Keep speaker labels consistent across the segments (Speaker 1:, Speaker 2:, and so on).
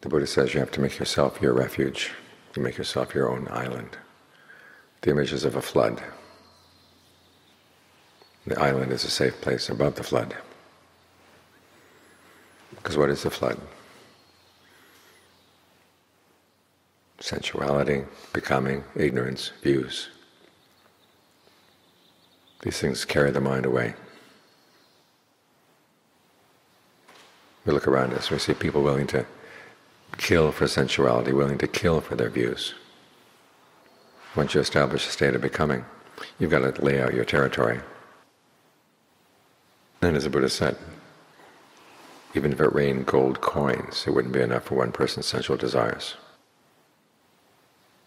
Speaker 1: The Buddha says you have to make yourself your refuge. You make yourself your own island. The image is of a flood. The island is a safe place above the flood. Because what is the flood? Sensuality, becoming, ignorance, views. These things carry the mind away. We look around us, we see people willing to kill for sensuality, willing to kill for their views. Once you establish a state of becoming, you've got to lay out your territory. And as the Buddha said, even if it rained gold coins, it wouldn't be enough for one person's sensual desires.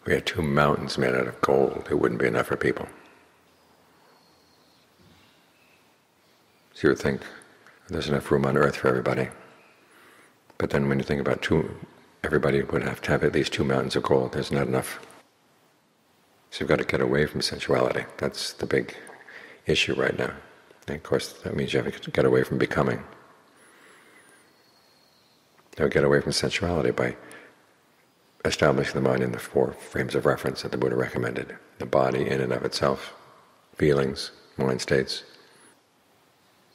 Speaker 1: We had two mountains made out of gold, it wouldn't be enough for people. So you would think there's enough room on earth for everybody. But then when you think about two, everybody would have to have at least two mountains of gold. There's not enough. So you've got to get away from sensuality. That's the big issue right now. And of course, that means you have to get away from becoming. You get away from sensuality by establishing the mind in the four frames of reference that the Buddha recommended. The body in and of itself, feelings, mind states,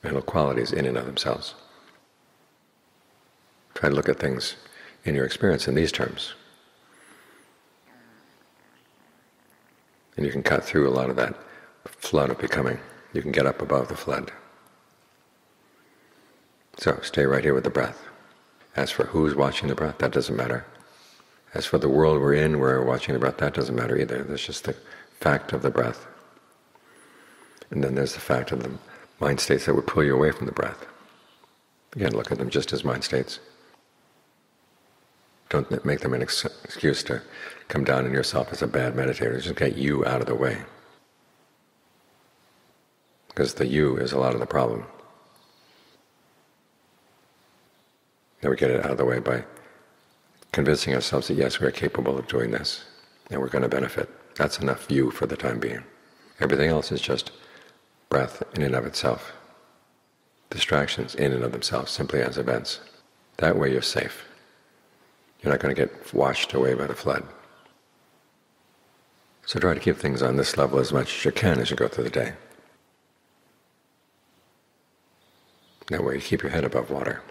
Speaker 1: mental qualities in and of themselves. Try to look at things in your experience in these terms. And you can cut through a lot of that flood of becoming. You can get up above the flood. So stay right here with the breath. As for who's watching the breath, that doesn't matter. As for the world we're in, where we're watching the breath, that doesn't matter either. There's just the fact of the breath. And then there's the fact of the mind states that would pull you away from the breath. Again, look at them just as mind states. Don't make them an ex excuse to come down on yourself as a bad meditator. Just get you out of the way. Because the you is a lot of the problem. Then we get it out of the way by convincing ourselves that yes, we're capable of doing this, and we're going to benefit. That's enough you for the time being. Everything else is just breath in and of itself. Distractions in and of themselves, simply as events. That way you're safe. You're not going to get washed away by the flood. So try to keep things on this level as much as you can as you go through the day. That way you keep your head above water.